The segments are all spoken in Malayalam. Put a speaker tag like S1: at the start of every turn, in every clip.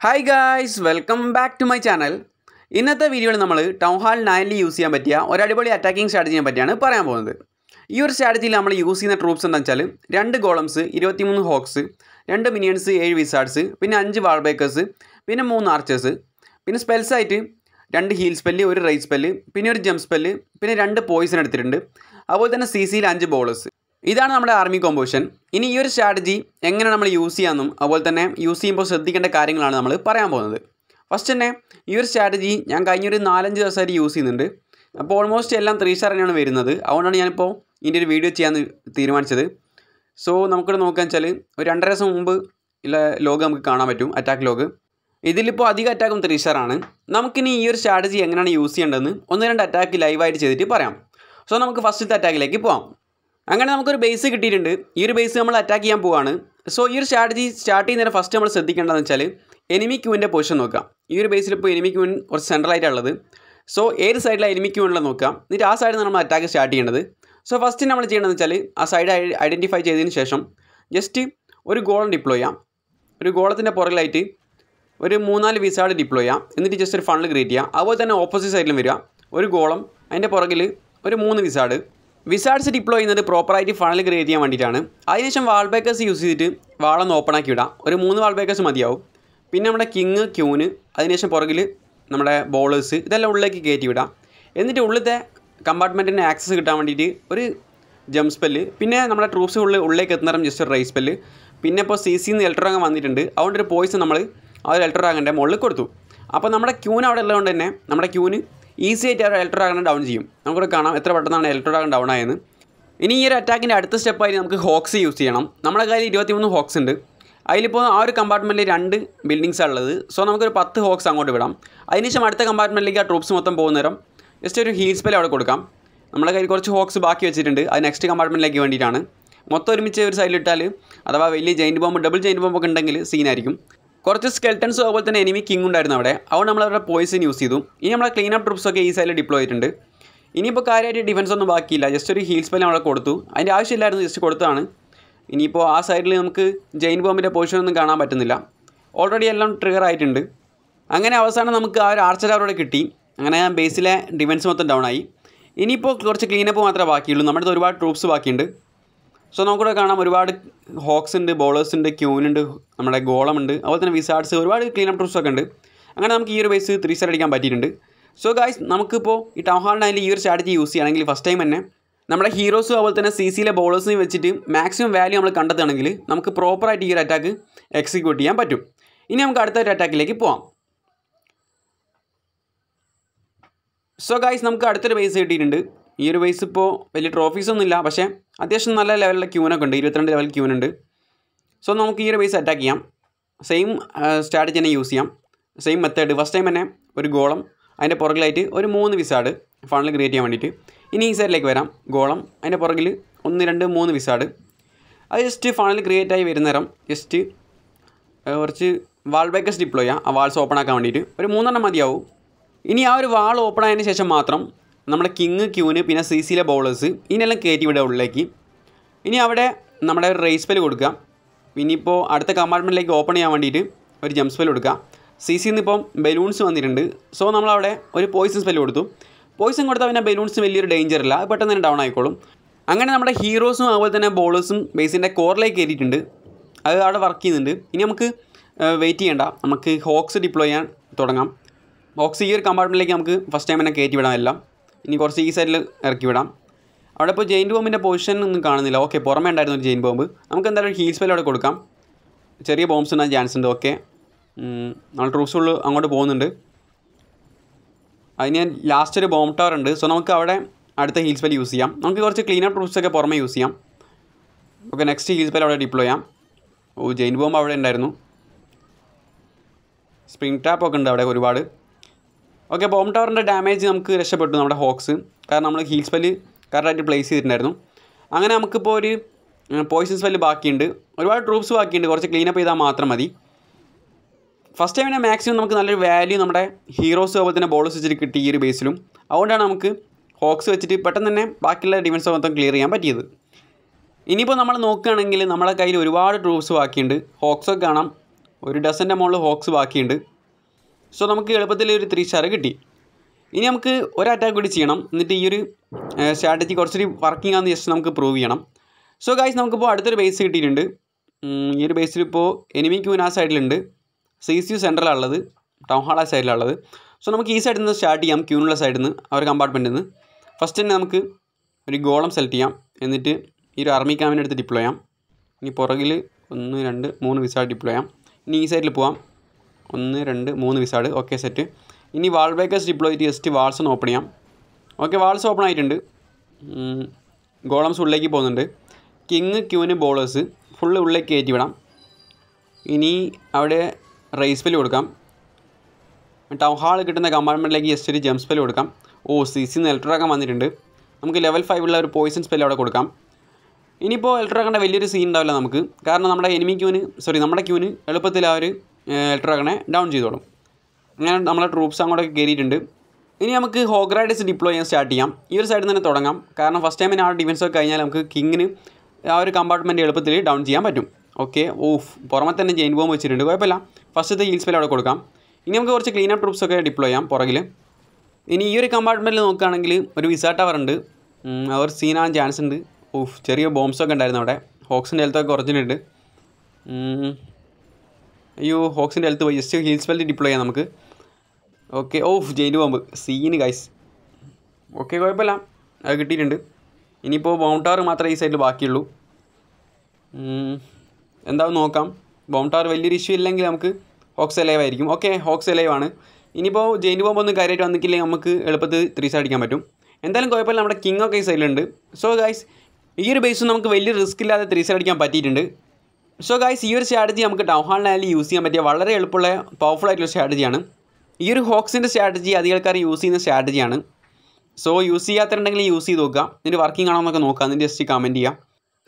S1: Hi guys welcome back to my channel ഇന്നത്തെ വീഡിയോയിൽ നമ്മൾ ടൗൺ ഹാൾ യൂസ് ചെയ്യാൻ പറ്റിയ ഒരു അടിപൊളി അറ്റാക്കിംഗ് സ്ട്രാറ്റജിയെ പറ്റിയാണ് പറയാൻ പോകുന്നത്. ഈ ഒരു സ്ട്രാറ്റജിയിൽ നമ്മൾ യൂസ് ചെയ്യുന്ന ട്രൂപ്സ് എന്താ വെച്ചാൽ രണ്ട് ഗോളംസ് ഇരുപത്തിമൂന്ന് ഹോക്സ് രണ്ട് മിനിയൻസ് ഏഴ് വിസാർഡ്സ് പിന്നെ അഞ്ച് വാൾബേക്കേഴ്സ് പിന്നെ മൂന്ന് ആർച്ചേഴ്സ് പിന്നെ സ്പെൽസ് ആയിട്ട് രണ്ട് ഹീൽ സ്പെല്ല് ഒരു റൈസ് സ്പെല്ല് പിന്നെ ഒരു ജംപ് സ്പെല്ല് പിന്നെ രണ്ട് പോയിസൺ എടുത്തിട്ടുണ്ട്. അതുപോലെ തന്നെ സി സിയിൽ അഞ്ച് ബോളേഴ്സ് ഇതാണ് നമ്മുടെ ആർമി കോമ്പോഷൻ ഇനി ഈ ഒരു സ്ട്രാറ്റജി എങ്ങനെ നമ്മൾ യൂസ് ചെയ്യാമെന്നും അതുപോലെ തന്നെ യൂസ് ചെയ്യുമ്പോൾ ശ്രദ്ധിക്കേണ്ട കാര്യങ്ങളാണ് നമ്മൾ പറയാൻ പോകുന്നത്. ഫസ്റ്റ് തന്നെ ഈ ഒരു സ്ട്രാറ്റജി ഞാൻ കഴിഞ്ഞൊരു നാലഞ്ച് ദിവസമായിട്ട് യൂസ് ചെയ്യുന്നുണ്ട്. അപ്പോൾ ഓൾമോസ്റ്റ് എല്ലാം ത്രീ സ്റ്റാർ തന്നെയാണ് വരുന്നത്. അതുകൊണ്ടാണ് ഞാനിപ്പോൾ ഇതിന്റെ ഒരു വീഡിയോ ചെയ്യാമെന്ന് തീരുമാനിച്ചത്. സോ നമുക്കിവിടെ നോക്കുക വെച്ചാൽ ഒരു രണ്ടര ദിവസം മുമ്പ് ഉള്ള ലോഗ് നമുക്ക് കാണാൻ പറ്റും അറ്റാക്ക് ലോഗ് ഇതിലിപ്പോൾ അധികം അറ്റാക്കും ത്രീ സ്റ്റാർ ആണ്. നമുക്കിനി ഈ ഒരു സ്ട്രാറ്റജി എങ്ങനെയാണ് യൂസ് ചെയ്യേണ്ടതെന്ന് ഒന്ന് രണ്ട് അറ്റാക്ക് ലൈവായിട്ട് ചെയ്തിട്ട് പറയാം. സോ നമുക്ക് ഫസ്റ്റത്തെ അറ്റാക്കിലേക്ക് പോകാം അങ്ങനെ നമുക്കൊരു ബേസ് കിട്ടിയിട്ടുണ്ട്. ഈ ഒരു ബേസ് നമ്മൾ അറ്റാക്ക് ചെയ്യാൻ പോവാണ്. സോ ഈ ഒരു സ്ട്രാറ്റജി സ്റ്റാർട്ട് ചെയ്യുന്നതിന് ഫസ്റ്റ് നമ്മൾ ശ്രദ്ധിക്കേണ്ടതെന്ന് വെച്ചാൽ എനിമി ക്യൂവിന്റെ പൊസിഷൻ നോക്കാം. ഈ ഒരു ബേസിൽ ഇപ്പോൾ എനിമി ക്യൂൻ കുറച്ച് സെൻട്രലായിട്ടുള്ളത് സോ ഏത് സൈഡിലാണ് എനിമി ക്യൂ ഉള്ളത് നോക്കാം. എന്നിട്ട് ആ സൈഡിൽ നമ്മൾ അറ്റാക്ക് സ്റ്റാർട്ട് ചെയ്യേണ്ടത്. സോ ഫസ്റ്റ് നമ്മൾ ചെയ്യേണ്ടതെന്ന് വെച്ചാൽ ആ സൈഡ് ഐഡന്റിഫൈ ചെയ്തതിന് ശേഷം ജസ്റ്റ് ഒരു ഗോളം ഡിപ്ലോയ് ചെയ്യാം. ഒരു ഗോളത്തിന്റെ പുറകിലായിട്ട് ഒരു മൂന്നാൽ വിസാഡ് ഡിപ്ലോയ് ചെയ്യാം. എന്നിട്ട് ജസ്റ്റ് ഒരു ഫണ്ട് ക്രിയേറ്റ് ചെയ്യാം. അതുപോലെ തന്നെ ഓപ്പോസിറ്റ് സൈഡിലും വരിക. ഒരു ഗോളം അതിന്റെ പുറകിൽ ഒരു മൂന്ന് വിസാഡ് വിസാഡ്സ് ഡിപ്ലോയ് ചെയ്യുന്നത് പ്രോപ്പറായിട്ട് ഫണൽ ക്രിയേറ്റ് ചെയ്യാൻ വേണ്ടിയിട്ടാണ്. അതിനുശേഷം വാൾ ബേക്കേഴ്സ് യൂസ് ചെയ്തിട്ട് വാളൊന്ന് ഓപ്പൺ ആക്കി വിടാം ഒരു മൂന്ന് വാൾ ബേക്കേഴ്സ് മതിയാവും. പിന്നെ നമ്മുടെ കിങ് ക്യൂന് അതിനുശേഷം പുറകിൽ നമ്മുടെ ബോളേഴ്സ് ഇതെല്ലാം ഉള്ളിലേക്ക് കയറ്റി വിടാം. എന്നിട്ട് ഉള്ളിലത്തെ കമ്പാർട്ട്മെന്റിന് ആക്സസ് കിട്ടാൻ വേണ്ടിയിട്ട് ഒരു ജം സ്പെല്ല് പിന്നെ നമ്മുടെ ട്രൂപ്സ് ഉള്ളിൽ ഉള്ളിലേക്ക് എത്തുന്നേരം ജസ്റ്റ് ഒരു റൈസ് സ്പെല്ല് പിന്നെ ഇപ്പോൾ സി സിന്ന് എൽട്രോറാങ്ങൻ വന്നിട്ടുണ്ട്. അതുകൊണ്ട് ഒരു പോയിസ് നമ്മൾ ആ ഒരു എൽട്രോറാങ്ങന്റെ മുകളിൽ കൊടുത്തു. അപ്പോൾ നമ്മുടെ ക്യൂൻ അവിടെ ഉള്ളതുകൊണ്ട് തന്നെ നമ്മുടെ ക്യൂന് ഈസി ആയിട്ട് ആ ഇലക്ട്രോഡ്രാഗൺ ഡൗൺ ചെയ്യും. നമുക്കിവിടെ കാണാം എത്ര പെട്ടെന്നാണ് ഇലക്ട്രോഡ്രാഗൺ ഡൗൺ ആയെന്ന്. ഇനി ഈ ഒരു അറ്റാക്കിന്റെ അടുത്ത സ്റ്റെപ്പായി നമുക്ക് ഹോക്സ് യൂസ് ചെയ്യണം. നമ്മുടെ കയ്യിൽ ഇരുപത്തിമൂന്ന് ഹോക്സ് ഉണ്ട്. അതിലിപ്പോൾ ആ ഒരു കമ്പാർട്ട്മെന്റിൽ രണ്ട് ബിൽഡിങ്സാണ് ഉള്ളത്. സോ നമുക്കൊരു പത്ത് ഹോക്സ് അങ്ങോട്ട് വിടാം. അതിനുശേഷം അടുത്ത കമ്പാർട്ട്മെന്റിലേക്ക് ആ ട്രൂപ്സ് മൊത്തം പോകുന്ന നേരം ജസ്റ്റ് ഒരു ഹീൽ സ്പെൽ അവിടെ കൊടുക്കാം. നമ്മുടെ കയ്യിൽ കുറച്ച് ഹോക്സ് ബാക്കി വെച്ചിട്ടുണ്ട്. അത് നെക്സ്റ്റ് കമ്പാർട്ട്മെന്റിലേക്ക് വേണ്ടിയിട്ടാണ്. മൊത്തം ഒരുമിച്ച് ഒരു സൈഡിലിട്ടാൽ അഥവാ വലിയ ജയിന്റ് ബോംബ് ഡബിൾ ജയിന്റ് ബോംബൊക്കെ ഉണ്ടെങ്കിൽ സീനായിരിക്കും കുറച്ച് സ്കെൽട്ടൻസും അതുപോലെ തന്നെ എനിമി കിങ് ഉണ്ടായിരുന്നു അവിടെ. അതുകൊണ്ട് നമ്മൾ അവരുടെ പോയിസൺ യൂസ് ചെയ്തു. ഇനി നമ്മളെ ക്ലീൻ അപ്പ് ട്രിപ്സ് ഒക്കെ ഈ സൈഡിൽ ഡിപ്ലോയ് ചെയ്തിട്ടുണ്ട്. ഇനിയിപ്പോൾ കാര്യമായിട്ട് ഡിഫൻസ് ഒന്നും ബാക്കിയില്ല. ജസ്റ്റ് ഒരു ഹീൽ സ്പെൽ നമ്മളെ കൊടുത്തു. അതിന്റെ ആവശ്യമില്ലായിരുന്നു ജസ്റ്റ് കൊടുത്തതാണ്. ഇനിയിപ്പോൾ ആ സൈഡിൽ നമുക്ക് ജെയിൻ ബോംബിന്റെ പൊസിഷൻ ഒന്നും കാണാൻ പറ്റുന്നില്ല. ഓൾറെഡി എല്ലാം ട്രിഗർ ആയിട്ടുണ്ട്. അങ്ങനെ അവസാനം നമുക്ക് ആ ഒരു ആർച്ചർ അവരോട് കിട്ടി. അങ്ങനെ ബേസിലെ ഡിഫൻസ് മൊത്തം ഡൗൺ ആയി. ഇനിയിപ്പോൾ കുറച്ച് ക്ലീനപ്പ് മാത്രമേ ബാക്കിയുള്ളൂ. നമ്മുടെ ഒരുപാട് ട്രൂപ്സ് ബാക്കിയുണ്ട്. സോ നമുക്കിവിടെ കാണാം ഒരുപാട് ഹോക്സ് ഉണ്ട് ബോളേഴ്സ് ഉണ്ട് ക്യൂനുണ്ട് നമ്മുടെ ഗോളമുണ്ട് അതുപോലെ തന്നെ വിസാർഡ്സ് ഒരുപാട് ക്ലീൻ അപ്പ് ട്രൂപ്സ് ഒക്കെ ഉണ്ട്. അങ്ങനെ നമുക്ക് ഈ ഒരു ബേസ് ത്രീ സ്റ്റാർ അടിക്കാൻ പറ്റിയിട്ടുണ്ട്. സോ ഗായ്സ് നമുക്കിപ്പോൾ ഈ ടൗൺ അതിൽ ഈ ഒരു സ്ട്രാറ്റജി യൂസ് ചെയ്യുകയാണെങ്കിൽ ഫസ്റ്റ് ടൈം തന്നെ നമ്മുടെ ഹീറോസും അതുപോലെ തന്നെ സി സിയിലെ ബോളേഴ്സിനെ വെച്ചിട്ട് മാക്സിമം വാല്യൂ നമ്മൾ കണ്ടെത്തുകയാണെങ്കിൽ നമുക്ക് പ്രോപ്പറായിട്ട് ഈ ഒരു അറ്റാക്ക് എക്സിക്യൂട്ട് ചെയ്യാൻ പറ്റും. ഇനി നമുക്ക് അടുത്ത ഒരു അറ്റാക്കിലേക്ക് പോവാം. സോ ഗായ്സ് നമുക്ക് അടുത്തൊരു ബേസ് കിട്ടിയിട്ടുണ്ട്. ഈ ഒരു വയസ്സ് ഇപ്പോൾ വലിയ ട്രോഫീസ് ഒന്നും ഇല്ല പക്ഷേ അത്യാവശ്യം നല്ല ലെവലിലെ ക്യൂനൊക്കെ ഉണ്ട്. ഇരുപത്തിരണ്ട് ലെവൽ ക്യൂനുണ്ട് സോ നമുക്ക് ഈ ഒരു ബേസ് അറ്റാക്ക് ചെയ്യാം. സെയിം സ്ട്രാറ്റജി തന്നെ യൂസ് ചെയ്യാം. സെയിം മെത്തേഡ് ഫസ്റ്റ് ടൈം തന്നെ ഒരു ഗോളം അതിന്റെ പുറകിലായിട്ട് ഒരു മൂന്ന് വിസാഡ് ഫണ്ടിൽ ക്രിയേറ്റ് ചെയ്യാൻ വേണ്ടിയിട്ട്. ഇനി ഈ സൈഡിലേക്ക് വരാം. ഗോളം അതിന്റെ പുറകിൽ ഒന്ന് രണ്ട് മൂന്ന് വിസാഡ് അത് ജസ്റ്റ് ഫണ്ടിൽ ക്രിയേറ്റ് ആയി വരുന്ന നേരം ജസ്റ്റ് കുറച്ച് വാൾ ബേക്കേഴ്സ് ഡിപ്ലോയ് ചെയ്യാം. ആ വാൾസ് ഓപ്പൺ ആക്കാൻ വേണ്ടിയിട്ട്. ഒരു മൂന്നെണ്ണം മതിയാവും. ഇനി ആ ഒരു വാൾ ഓപ്പൺ ആയതിന് ശേഷം മാത്രം നമ്മുടെ കിങ് ക്യൂന് പിന്നെ സി സിയിലെ ബൗളേഴ്സ് ഇതിനെല്ലാം കയറ്റി വിടുക ഉള്ളിലേക്ക്. ഇനി അവിടെ നമ്മുടെ ഒരു റേസ് കൊടുക്കാം പിന്നെ ഇപ്പോൾ അടുത്ത കമ്പാർട്ട്മെന്റിലേക്ക് ഓപ്പൺ ചെയ്യാൻ വേണ്ടിയിട്ട് ഒരു ജംപ് സ്പെൽ കൊടുക്കുക. സി സിന്ന് ഇപ്പം ബലൂൺസ് വന്നിട്ടുണ്ട്. സോ നമ്മളവിടെ ഒരു പോയിസൺ സ്പെൽ കൊടുത്തു. പോയിസൺ കൊടുത്താൽ പിന്നെ ബലൂൺസ് വലിയൊരു ഡേഞ്ചർ ഇല്ല പെട്ടെന്ന് തന്നെ ഡൗൺ ആയിക്കോളും. അങ്ങനെ നമ്മുടെ ഹീറോസും അതുപോലെ തന്നെ ബോളേഴ്സും ബേസിന്റെ കോറിലേക്ക് കയറിയിട്ടുണ്ട്. അത് അവിടെ വർക്ക് ചെയ്യുന്നുണ്ട്. ഇനി നമുക്ക് വെയിറ്റ് ചെയ്യേണ്ട. നമുക്ക് ഹോക്സ് ഡിപ്ലോയ് ചെയ്യാൻ തുടങ്ങാം. ഹോക്സ് ഈ ഒരു കമ്പാർട്ട്മെന്റിലേക്ക് നമുക്ക് ഫസ്റ്റ് ടൈം തന്നെ കയറ്റി വിടാം എല്ലാം ഇനി കുറച്ച് ഈ സൈഡിൽ ഇറക്കി വിടാം. അവിടെ ഇപ്പോൾ ജെയിൻ ബോംബിന്റെ പൊസിഷൻ ഒന്നും കാണുന്നില്ല. ഓക്കെ പുറമേ ഉണ്ടായിരുന്നു ഒരു ജെയിൻ ബോംബ്. നമുക്ക് എന്തായാലും ഹീൽ സ്പെൽ അവിടെ കൊടുക്കാം. ചെറിയ ബോംബ്സ് ഉണ്ടാകാൻ ചാൻസ് ഉണ്ട്. ഓക്കെ നമ്മൾ ട്രൂസ് ഉള്ളു അങ്ങോട്ട് പോകുന്നുണ്ട്. അതിന് ലാസ്റ്റ് ഒരു ബോംബ് ടവർ ഉണ്ട്. സോ നമുക്ക് അവിടെ അടുത്ത ഹീൽ സ്പെൽ യൂസ് ചെയ്യാം. നമുക്ക് കുറച്ച് ക്ലീൻ അപ്പ് ട്രൂപ്സ് ഒക്കെ പുറമേ യൂസ് ചെയ്യാം. ഓക്കെ നെക്സ്റ്റ് ഹീൽ സ്പെൽ അവിടെ ഡിപ്ലോ ചെയ്യാം. ഓ ജെയിൻ ബോംബ് അവിടെ ഉണ്ടായിരുന്നു. സ്പ്രിങ് ടാപ്പ് ഒക്കെ ഉണ്ട് അവിടെ ഒരുപാട്. ഓക്കെ ബോം ടവറിന്റെ ഡാമേജ് നമുക്ക് രക്ഷപ്പെട്ടു നമ്മുടെ ഹോക്സ് കാരണം നമ്മൾ ഹീൽ സ്പെല്ല് കറക്റ്റായിട്ട് പ്ലേസ് ചെയ്തിട്ടുണ്ടായിരുന്നു. അങ്ങനെ നമുക്കിപ്പോൾ ഒരു പോയിസൺ സ്പെല്ല് ബാക്കിയുണ്ട്. ഒരുപാട് ട്രൂപ്സ് ബാക്കിയുണ്ട്. കുറച്ച് ക്ലീനപ്പ് ചെയ്താൽ മാത്രം മതി. ഫസ്റ്റ് ടൈമിനെ മാക്സിമം നമുക്ക് നല്ലൊരു വാല്യൂ നമ്മുടെ ഹീറോസ് അതുപോലെ തന്നെ ബോളേഴ്സ് വെച്ചിട്ട് കിട്ടി ഈ ഒരു ബേസിലും അതുകൊണ്ടാണ് നമുക്ക് ഹോക്സ് വെച്ചിട്ട് പെട്ടെന്ന് തന്നെ ബാക്കിയുള്ള ഡിഫൻസ് മൊത്തം ക്ലിയർ ചെയ്യാൻ പറ്റിയത്. ഇനിയിപ്പോൾ നമ്മൾ നോക്കുകയാണെങ്കിൽ നമ്മുടെ കയ്യിൽ ഒരുപാട് ട്രൂപ്സ് ബാക്കിയുണ്ട്. ഹോക്സൊക്കെ കാണാം. ഒരു ഡസന്റെ മുകളിൽ ഹോക്സ് ബാക്കിയുണ്ട്. സോ നമുക്ക് എളുപ്പത്തിൽ ഒരു ത്രീ സ്റ്റാർ കിട്ടി. ഇനി നമുക്ക് ഒരു അറ്റാക്ക് കൂടി ചെയ്യണം. എന്നിട്ട് ഈ ഒരു സ്ട്രാറ്റജി കുറച്ചൊരു വർക്കിംഗ് ആണെന്ന് ജസ്റ്റ് നമുക്ക് പ്രൂവ് ചെയ്യണം. സോ ഗൈസ് നമുക്കിപ്പോൾ അടുത്തൊരു ബേസ് കിട്ടിയിട്ടുണ്ട്. ഈ ഒരു ബേസിൽ ഇപ്പോൾ എനിമി ക്യൂൻ ആ സൈഡിലുണ്ട് സി സി യു സെൻട്രലാണുള്ളത് ടൗൺ ഹാൾ ആ സൈഡിലുള്ളത് സോ നമുക്ക് ഈ സൈഡിൽ നിന്ന് സ്റ്റാർട്ട് ചെയ്യാം. ക്യൂനുള്ള സൈഡിൽ നിന്ന് ആ ഒരു കമ്പാർട്ട്മെന്റിൽ നിന്ന് ഫസ്റ്റ് തന്നെ നമുക്ക് ഒരു ഗോളം സെലക്ട് ചെയ്യാം. എന്നിട്ട് ഈ ഒരു ആർമി ക്യാമിനെ ഡിപ്ലോ ചെയ്യാം. ഇനി പുറകിൽ ഒന്ന് രണ്ട് മൂന്ന് വിസ ഡിപ്ലോ ചെയ്യാം. ഇനി ഈ സൈഡിൽ പോവാം. ഒന്ന് രണ്ട് മൂന്ന് വിസാഡ്. Okay set. ഇനി wall breakers deploy just walls ഒന്ന് ഓപ്പൺ ചെയ്യാം. ഓക്കെ വാൾസ് ഓപ്പൺ ആയിട്ടുണ്ട്. ഗോളംസ് ഉള്ളിലേക്ക് പോകുന്നുണ്ട്. കിങ് ക്യൂന് ബോളേഴ്സ് ഫുള്ള് ഉള്ളിലേക്ക് കയറ്റി വിടാം. ഇനി അവിടെ റൈസ് പെൽ കൊടുക്കാം. ടൗൺ ഹാൾ കിട്ടുന്ന കമ്പാർട്ട്മെന്റിലേക്ക് ജസ്റ്റ് ഒരു ജംപ് സ്പെൽ കൊടുക്കാം. ഓ സി സി നെൽട്രാക്കാൻ വന്നിട്ടുണ്ട്. നമുക്ക് ലെവൽ ഫൈവുള്ള ഒരു പോയിസൺ സ്പെല്ല് അവിടെ കൊടുക്കാം. ഇനിയിപ്പോൾ ഇലക്ട്രോക്കന്റെ വലിയൊരു സീൻ ഉണ്ടാവില്ല നമുക്ക്. കാരണം നമ്മുടെ എനിമി ക്യൂന് സോറി നമ്മുടെ ക്യൂന് എളുപ്പത്തിൽ ആ ഒരു ഇലക്ട്രോക്കനെ ഡൗൺ ചെയ്തോളും. അങ്ങനെ നമ്മളെ ട്രൂപ്സ് അങ്ങോട്ടൊക്കെ കയറിയിട്ടുണ്ട്. ഇനി നമുക്ക് ഹോഗ്രൈഡേഴ്സ് ഡിപ്ലോയ് ചെയ്യാൻ സ്റ്റാർട്ട് ചെയ്യാം. ഈ ഒരു സൈഡിൽ തന്നെ തുടങ്ങാം. കാരണം ഫസ്റ്റ് ടൈമിന് ആ ഡിഫൻസ് ഒക്കെ കഴിഞ്ഞാൽ നമുക്ക് കിങ്ങിന് ആ ഒരു കമ്പാർട്ട്മെന്റ് എളുപ്പത്തിൽ ഡൗൺ ചെയ്യാൻ പറ്റും. ഓക്കെ ഓഫ് പുറമെ തന്നെ ജെയിൻ ബോം വെച്ചിട്ടുണ്ട്. കുഴപ്പമില്ല. ഫസ്റ്റത്തെ ഹീൽ സ്പെൽ അവിടെ കൊടുക്കാം. ഇനി നമുക്ക് കുറച്ച് ക്ലീൻ അപ്പ് ട്രൂപ്സ് ഒക്കെ ഡിപ്ലോയ് ചെയ്യാം പുറകിൽ. ഇനി ഈ ഒരു കമ്പാർട്ട്മെന്റിൽ നോക്കുകയാണെങ്കിൽ ഒരു വിസ ടവർ ഉണ്ട്. അവർ സീനാൻ ചാൻസ് ഉണ്ട്. ഓഫ് ചെറിയ ബോംബ്സൊക്കെ ഉണ്ടായിരുന്നു അവിടെ. ഹോക്സിന്റെ ഹെൽത്തൊക്കെ കുറച്ചിട്ടുണ്ട്. അയ്യോ ഹോക്സിന്റെ ഹെൽത്ത് പോയി ജസ്റ്റ് ഹീൽസ് വെൽറ്റ് ഡിപ്ലോയ് ചെയ്യാം നമുക്ക്. Okay of giant bomb seen guys okay കുഴപ്പമില്ല. അത് കിട്ടിയിട്ടുണ്ട്. ഇനിയിപ്പോൾ ബോം ടവർ മാത്രമേ ഈ സൈഡിൽ ബാക്കിയുള്ളൂ. എന്താവും നോക്കാം. ബോം ടവർ വലിയൊരു ഇഷ്യൂ ഇല്ലെങ്കിൽ നമുക്ക് ഹോക്സ് എലൈവ് ആയിരിക്കും. ഓക്കെ ഹോക്സ് എലൈവ് ആണ്. ഇനിയിപ്പോൾ ജെയിൻ ബോംബ് ഒന്നും കാര്യമായിട്ട് വന്നിട്ടില്ലെങ്കിൽ നമുക്ക് എളുപ്പത്തിൽ ത്രീസ് അടിക്കാൻ പറ്റും. എന്തായാലും കുഴപ്പമില്ല നമ്മുടെ കിങ് ഒക്കെ ഈ സൈഡിലുണ്ട് സോ ഗൈസ് ഈ ഒരു ബേസ് നമുക്ക് വലിയ റിസ്ക് ഇല്ലാതെ ത്രീസ് അടിക്കാൻ പറ്റിയിട്ടുണ്ട്. സോ ഗൈസ് ഈ ഒരു സ്ട്രാറ്റജി നമുക്ക് ടൗൺ ഹാളിനായാലും യൂസ് ചെയ്യാൻ പറ്റിയ വളരെ എളുപ്പമുള്ള പവർഫുൾ ആയിട്ടുള്ള സ്ട്രാറ്റജിയാണ് ഈ ഒരു ഹോക്സിന്റെ സ്ട്രാറ്റജി അധികം ആൾക്കാർ യൂസ് ചെയ്യുന്ന സ്ട്രാറ്റജിയാണ് സോ യൂസ് ചെയ്യാത്തിട്ടുണ്ടെങ്കിൽ യൂസ് ചെയ്ത് നോക്കുക. ഇതിന്റെ വർക്കിംഗ് ആണോ എന്നൊക്കെ നോക്കുക. അതിന്റെ ജസ്റ്റ് കമന്റ് ചെയ്യുക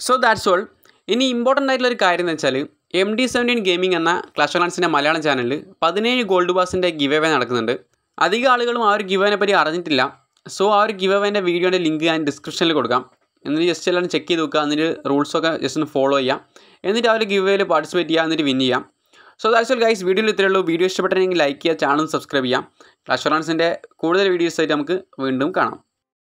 S1: സോ ദാറ്റ്സ് ഓൾ ഇനി ഇമ്പോർട്ടന്റ് ആയിട്ടുള്ള ഒരു കാര്യം എന്ന് വെച്ചാൽ എം ഡി സെവന്റീൻ ഗെയിമിംഗ് എന്ന ക്ലാഷ് ഓഫ് മലയാളം ചാനലിൽ പതിനേഴ് ഗോൾഡ് ബാസിന്റെ ഗിവ് അവേ നടക്കുന്നുണ്ട്. അധികം ആളുകളും ആ ഒരു ഗിവ് അവനെ പറ്റി അറിഞ്ഞിട്ടില്ല. സോ ആ ഒരു ഗിവ് അവേന്റെ വീഡിയോന്റെ ലിങ്ക് ഞാൻ ഡിസ്ക്രിപ്ഷനിൽ കൊടുക്കാം. എന്നിട്ട് ജസ്റ്റ് എല്ലാം ചെക്ക് ചെയ്ത് നോക്കുക. എന്നിട്ട് റൂൾസൊക്കെ ജസ്റ്റ് ഒന്ന് ഫോളോ ചെയ്യാം. എന്നിട്ട് ആ ഒരു ഗിവ് വേയിൽ പാർട്ടിസിപ്പേറ്റ് ചെയ്യുക എന്നിട്ട് വിൻ ചെയ്യാം. സോ ദാറ്റ്സ് ഓൾ ഗൈസ് വീഡിയോയിൽ ഇത്രയേ ഉള്ളൂ. വീഡിയോ ഇഷ്ടപ്പെട്ടെങ്കിൽ ലൈക്ക് ചെയ്യുക ചാനൽ സബ്സ്ക്രൈബ് ചെയ്യാം ക്ലാഷ് ഒറാൻസിന്റെ കൂടുതൽ വീഡിയോസ് ആയിട്ട് നമുക്ക് വീണ്ടും കാണാം.